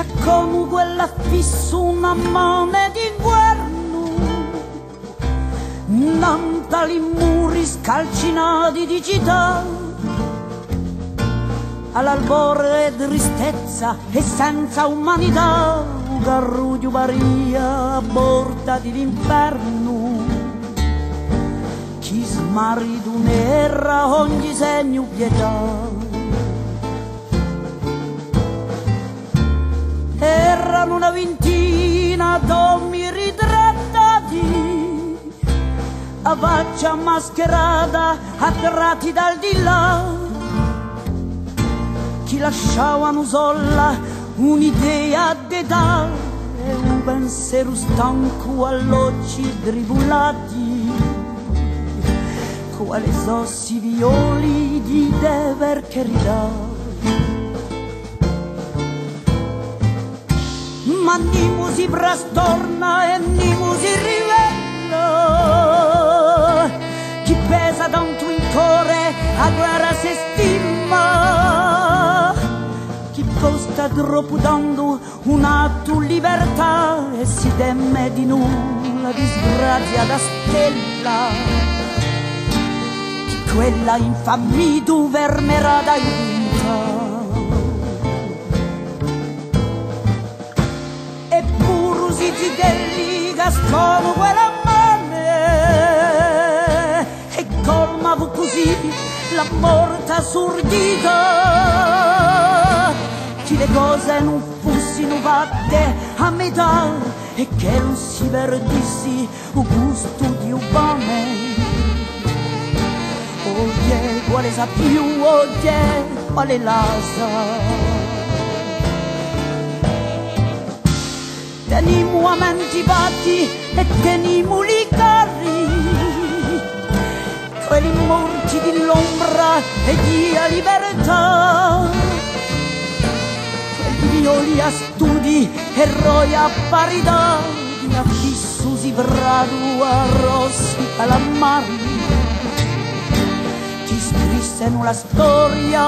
c'è come quella fissa una mano d'inverno Nantali muri scalcinati di città. All'albore tristezza e senza umanità un garruglio baria a borda dell'inferno chi smarido nera ogni segno pietà erano una ventina d'uomini ritrattati a faccia mascherata attratti dal di là. Chi lasciavano sola un'idea d'età e un pensiero stanco all'occhi tribulati quali sossi violi di dever che ma nimo si brastorna e nimo si rivela. Chi pesa tanto in cuore a guerra si stima. Chi costa troppo dando un atto libertà e si teme di nulla disgrazia da stella. Quella infamia tu vermerà da vinta si fideli gascono quella mane e colmavo così la morta sordita che le cose non fossero fatte a metà. E che non si perdissi un gusto di un pane oye quale sa più oye quale la sa Teniamo amanti batti e teniamo li carri, quelli morti dell'ombra e di libertà, quelli violi a studi, eroi a parità, di affisso si brado a rossi calamari, chi scrisse la storia,